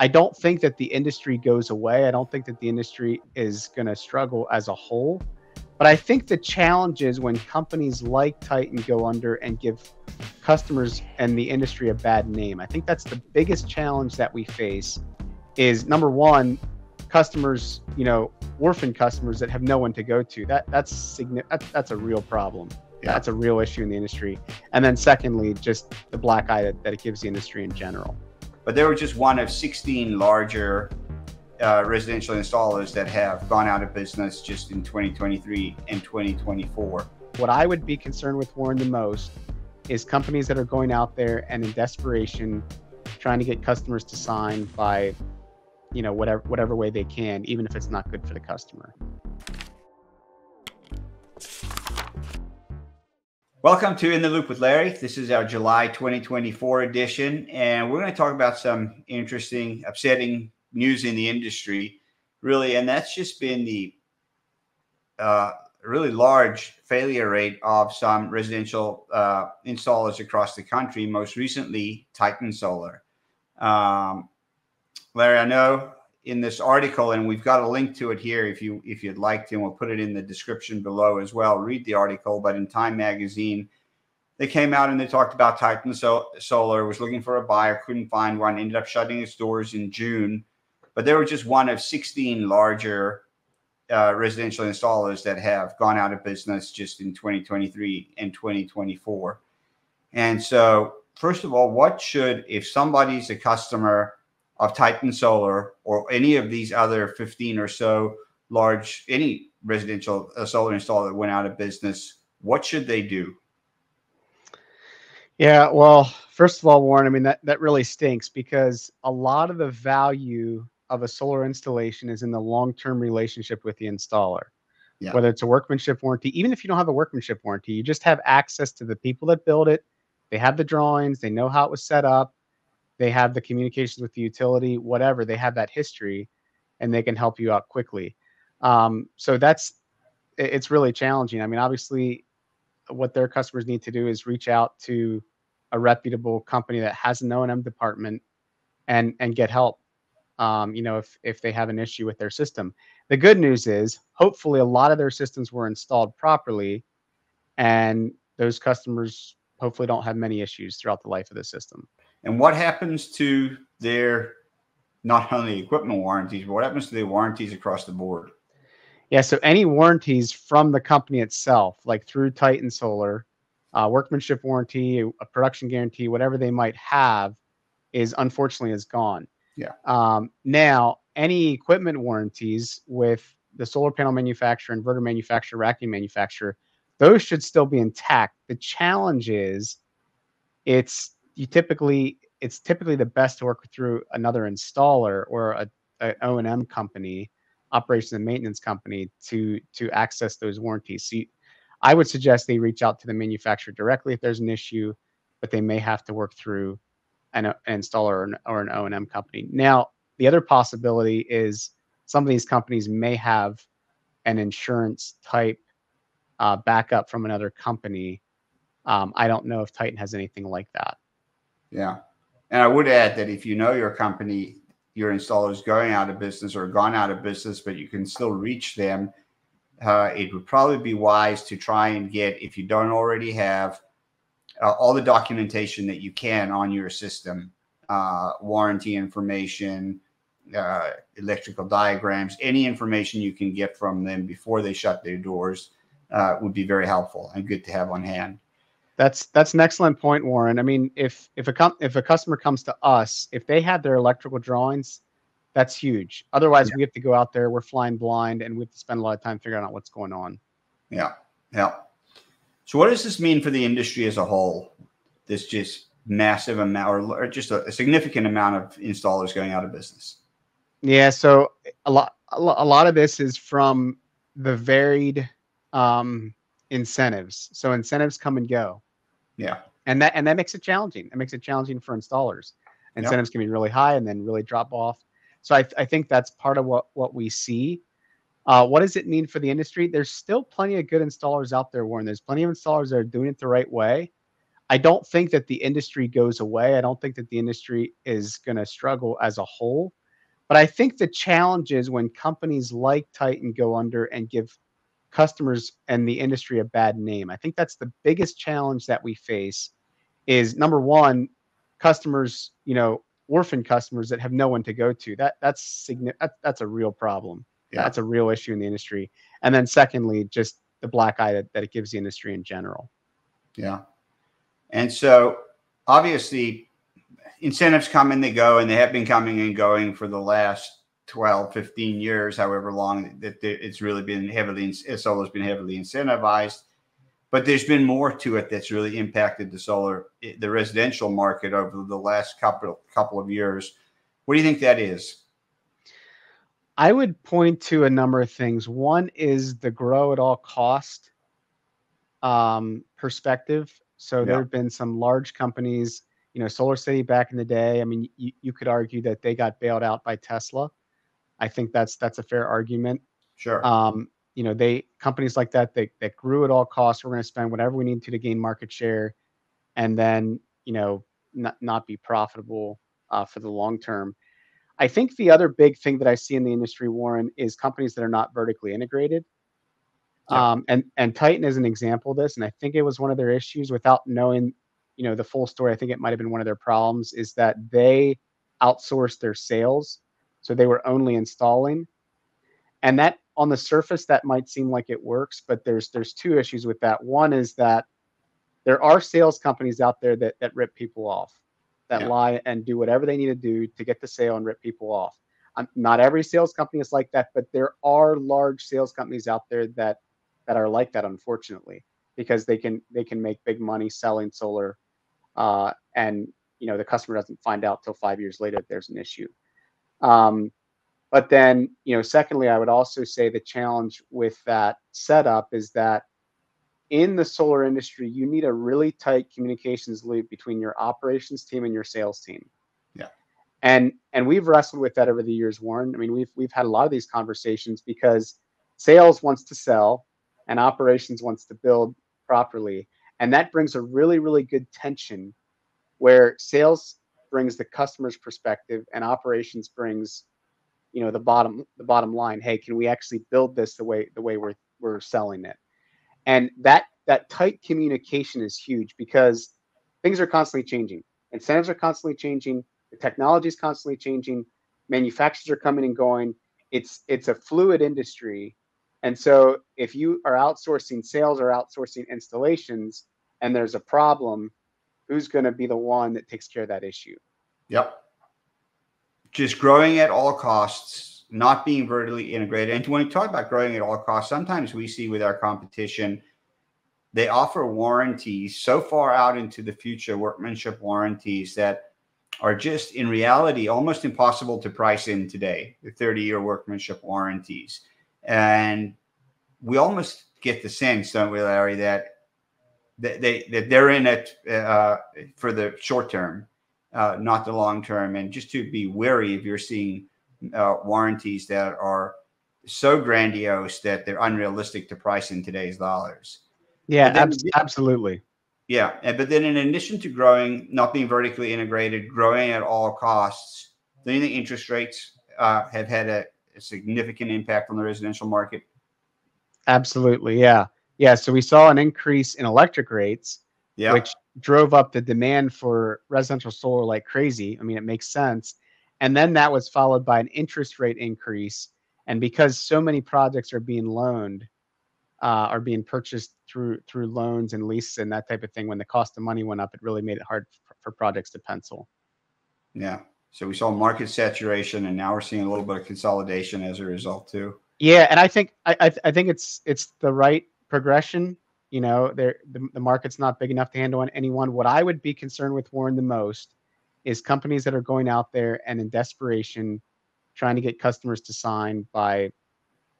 I don't think that the industry goes away. I don't think that the industry is going to struggle as a whole. But I think the challenge is when companies like Titan go under and give customers and the industry a bad name. I think that's the biggest challenge that we face is number one, customers, you know, orphan customers that have no one to go to. That that's significant. That's a real problem. Yeah. That's a real issue in the industry. And then secondly, just the black eye that, that it gives the industry in general. But they were just one of 16 larger uh, residential installers that have gone out of business just in 2023 and 2024. What I would be concerned with, Warren, the most is companies that are going out there and in desperation trying to get customers to sign by you know whatever whatever way they can even if it's not good for the customer welcome to in the loop with larry this is our july 2024 edition and we're going to talk about some interesting upsetting news in the industry really and that's just been the uh, really large failure rate of some residential uh, installers across the country, most recently Titan Solar. Um, Larry, I know in this article, and we've got a link to it here if you if you'd like to, and we'll put it in the description below as well. Read the article, but in Time Magazine, they came out and they talked about Titan so- Solar was looking for a buyer, couldn't find one, ended up shutting its doors in June, but they were just one of 16 larger uh, residential installers that have gone out of business just in 2023 and 2024. And so, first of all, what should, if somebody's a customer of Titan Solar or any of these other 15 or so large, any residential uh, solar installer that went out of business, what should they do? Yeah, well, first of all, Warren, I mean, that, that really stinks because a lot of the value of a solar installation is in the long-term relationship with the installer. Yeah. Whether it's a workmanship warranty, even if you don't have a workmanship warranty, you just have access to the people that build it. They have the drawings, they know how it was set up, they have the communications with the utility, whatever. They have that history, and they can help you out quickly. Um, so that's it's really challenging. I mean, obviously, what their customers need to do is reach out to a reputable company that has an O&M department and and get help um, you know, if if they have an issue with their system. The good news is, hopefully, a lot of their systems were installed properly, and those customers hopefully don't have many issues throughout the life of the system. And what happens to their not only equipment warranties, but what happens to their warranties across the board? Yeah, so any warranties from the company itself, like through Titan Solar, uh, workmanship warranty, a production guarantee, whatever they might have, is unfortunately is gone. Yeah. Um, now, any equipment warranties with the solar panel manufacturer, inverter manufacturer, racking manufacturer, those should still be intact. The challenge is it's you typically it's typically the best to work through another installer or a, a O&M company, operations and maintenance company to to access those warranties. So you, I would suggest they reach out to the manufacturer directly if there's an issue, but they may have to work through an, an installer or an, or an O&M company. Now, the other possibility is some of these companies may have an insurance type uh, backup from another company. Um, I don't know if Titan has anything like that. Yeah. And I would add that if you know your company, your installer is going out of business or gone out of business, but you can still reach them, uh, it would probably be wise to try and get, if you don't already have, uh, all the documentation that you can on your system, uh, warranty information, uh, electrical diagrams, any information you can get from them before they shut their doors uh, would be very helpful and good to have on hand. That's that's an excellent point, Warren. I mean, if if a com- if a customer comes to us, if they have their electrical drawings, that's huge. Otherwise, yeah. we have to go out there, we're flying blind, and we have to spend a lot of time figuring out what's going on. Yeah, yeah. So, what does this mean for the industry as a whole? This just massive amount, or, or just a, a, significant amount of installers going out of business. Yeah. So a lot, a lot of this is from the varied um, incentives. So incentives come and go. Yeah. And that and that makes it challenging. It makes it challenging for installers. Incentives yep. can be really high and then really drop off. So I, I think that's part of what what we see. Uh, what does it mean for the industry? There's still plenty of good installers out there, Warren. There's plenty of installers that are doing it the right way. I don't think that the industry goes away. I don't think that the industry is going to struggle as a whole. But I think the challenge is when companies like Titan go under and give customers and the industry a bad name. I think that's the biggest challenge that we face is number one, customers, you know, orphan customers that have no one to go to. That that's that, that's a real problem. Yeah. That's a real issue in the industry. And then secondly, just the black eye that, that it gives the industry in general. Yeah. And so obviously incentives come and they go and they have been coming and going for the last 12, 15 years, however long that it's really been heavily, solar's been heavily incentivized. But there's been more to it that's really impacted the solar, the residential market over the last couple couple of years. What do you think that is? I would point to a number of things. One is the grow at all cost um, perspective. So yeah. there have been some large companies, you know, Solar City back in the day. I mean, you, you could argue that they got bailed out by Tesla. I think that's that's a fair argument. Sure. Um, you know, they companies like that they that grew at all costs. We're going to spend whatever we need to to gain market share, and then you know not not be profitable uh, for the long term. I think the other big thing that I see in the industry, Warren, is companies that are not vertically integrated. Um, and and Titan is an example of this, and I think it was one of their issues. Without knowing, you know, the full story, I think it might have been one of their problems is that they outsourced their sales, so they were only installing, and that on the surface that might seem like it works, but there's there's two issues with that. One is that there are sales companies out there that that rip people off, that yeah. lie and do whatever they need to do to get the sale and rip people off. Um, not every sales company is like that, but there are large sales companies out there that that are like that, unfortunately, because they can they can make big money selling solar, uh, and you know the customer doesn't find out till five years later if there's an issue. Um, but then, you know, secondly, I would also say the challenge with that setup is that in the solar industry, you need a really tight communications loop between your operations team and your sales team. Yeah. And and we've wrestled with that over the years, Warren. I mean, we've we've had a lot of these conversations because sales wants to sell and operations wants to build properly. And that brings a really, really good tension where sales brings the customer's perspective and operations brings you know the bottom the bottom line hey can we actually build this the way the way we're we're selling it? And that that tight communication is huge because things are constantly changing. Incentives are constantly changing. The technology is constantly changing. Manufacturers are coming and going. It's it's a fluid industry. And so if you are outsourcing sales or outsourcing installations and there's a problem who's going to be the one that takes care of that issue yep just growing at all costs, not being vertically integrated. And when we talk about growing at all costs, sometimes we see with our competition, they offer warranties so far out into the future, workmanship warranties that are just in reality almost impossible to price in today, the 30 year workmanship warranties. And we almost get the sense, don't we, Larry, that that they they're in it uh, for the short term uh, not the long term. And just to be wary if you're seeing uh, warranties that are so grandiose that they're unrealistic to price in today's dollars. Yeah, then, ab- absolutely. Yeah, but then in addition to growing, not being vertically integrated, growing at all costs, do you think interest rates uh, have had a, a significant impact on the residential market? Absolutely, yeah, yeah. So we saw an increase in electric rates, yeah. which drove up the demand for residential solar like crazy. I mean, it makes sense. And then that was followed by an interest rate increase. And because so many projects are being loaned, uh, are being purchased through through loans and leases and that type of thing, when the cost of money went up, it really made it hard for, for projects to pencil. Yeah. So we saw market saturation, and now we're seeing a little bit of consolidation as a result too. Yeah, and I think I I, I think it's it's the right progression you know, the, the market's not big enough to handle on anyone. What I would be concerned with, Warren, the most is companies that are going out there and in desperation trying to get customers to sign by,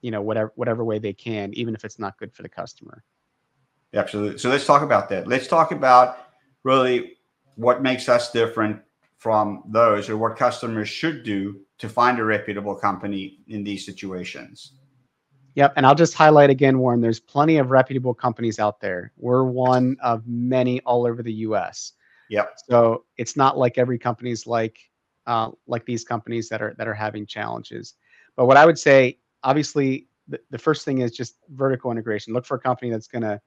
you know, whatever whatever way they can, even if it's not good for the customer. Absolutely. So let's talk about that. Let's talk about really what makes us different from those or what customers should do to find a reputable company in these situations. Yep. And I'll just highlight again, Warren, there's plenty of reputable companies out there. We're one of many all over the US. Yep. So it's not like every company's like uh, like these companies that are that are having challenges. But what I would say, obviously, the, the first thing is just vertical integration. Look for a company that's gonna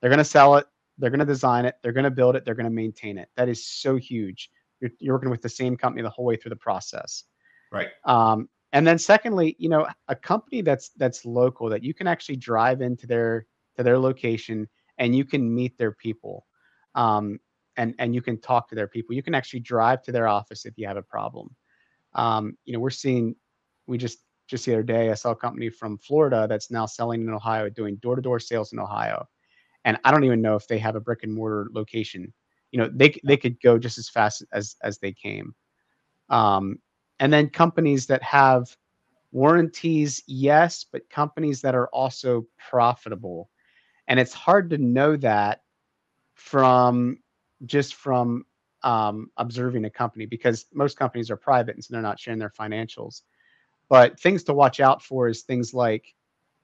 they're gonna sell it, they're gonna design it, they're gonna build it, they're gonna maintain it. That is so huge. You're, you're working with the same company the whole way through the process. Right. Um, and then secondly, you know, a company that's that's local that you can actually drive into their to their location and you can meet their people. Um, and and you can talk to their people. You can actually drive to their office if you have a problem. Um, you know, we're seeing. We just just the other day, I saw a company from Florida that's now selling in Ohio, doing door to door sales in Ohio, and I don't even know if they have a brick and mortar location. You know, they they could go just as fast as as they came. Um, and then companies that have warranties, yes, but companies that are also profitable. And it's hard to know that from just from um, observing a company because most companies are private and so they're not sharing their financials. But things to watch out for is things like,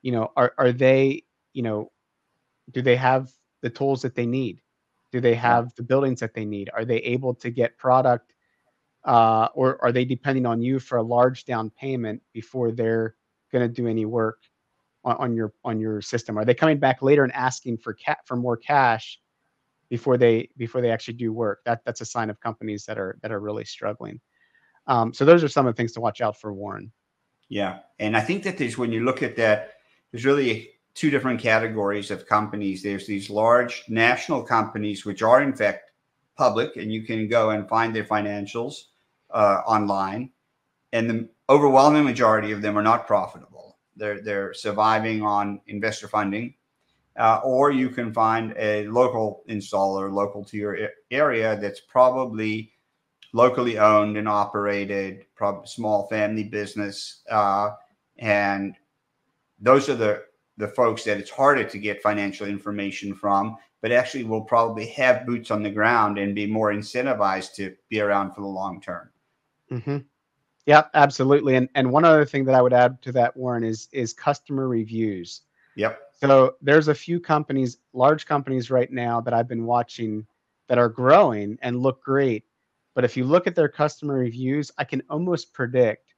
you know, are are they, you know, do they have the tools that they need? Do they have the buildings that they need? Are they able to get product, uh, or are they depending on you for a large down payment before they're going to do any work on, on, your on your system? Are they coming back later and asking for cat for more cash before they before they actually do work. That that's a sign of companies that are that are really struggling. Um, so those are some of the things to watch out for, Warren. Yeah, and I think that there's when you look at that, there's really two different categories of companies. There's these large national companies which are in fact public, and you can go and find their financials uh, online, and the overwhelming majority of them are not profitable. They're they're surviving on investor funding uh, or you can find a local installer local to your area that's probably locally owned and operated, probably small family business, uh, and those are the the folks that it's harder to get financial information from, but actually will probably have boots on the ground and be more incentivized to be around for the long term. Mm-hmm. Yeah, absolutely. And and one other thing that I would add to that, Warren, is is customer reviews. Yep. So there's a few companies, large companies right now that I've been watching that are growing and look great. But if you look at their customer reviews, I can almost predict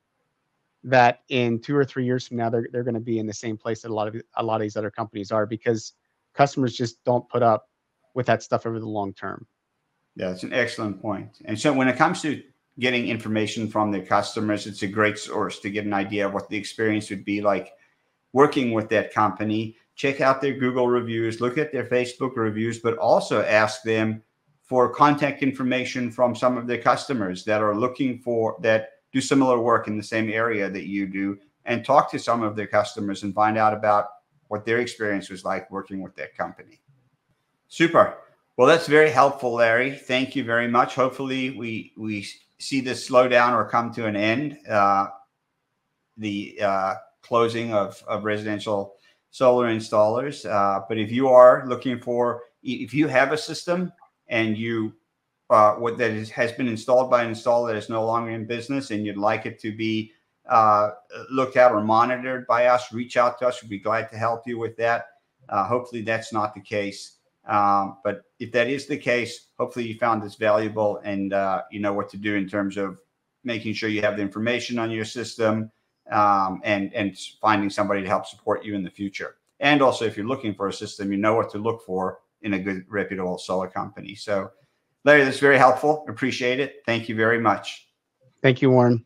that in two or three years from now, they're, they're going to be in the same place that a lot of a lot of these other companies are because customers just don't put up with that stuff over the long term. Yeah, that's an excellent point. And so when it comes to getting information from their customers, it's a great source to get an idea of what the experience would be like working with that company check out their Google reviews, look at their Facebook reviews, but also ask them for contact information from some of their customers that are looking for that do similar work in the same area that you do and talk to some of their customers and find out about what their experience was like working with that company. Super. Well, that's very helpful, Larry. Thank you very much. Hopefully, we we see this slow down or come to an end. Uh, the uh, closing of, of residential solar installers. Uh, but if you are looking for, if you have a system and you uh, what that is, has been installed by an installer that is no longer in business, and you'd like it to be uh, looked at or monitored by us, reach out to us. We'd be glad to help you with that. Uh, hopefully, that's not the case. Um, but if that is the case, hopefully you found this valuable and uh, you know what to do in terms of making sure you have the information on your system, um, and and finding somebody to help support you in the future. And also, if you're looking for a system, you know what to look for in a good, reputable solar company. So, Larry, that's very helpful. Appreciate it. Thank you very much. Thank you, Warren.